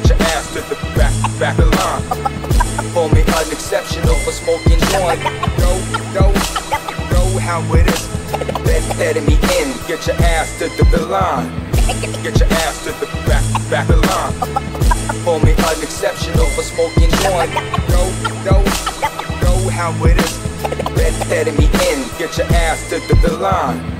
get your ass to the back, back of line. Call me unexceptional for smoking joint. Know, know, know how it is. Let, letting me in, get your ass to the, the line. Get your ass to the back, back of line. Call me unexceptional for smoking joint. Know, know, know how it is. Let, letting me in, get your ass to the, the line.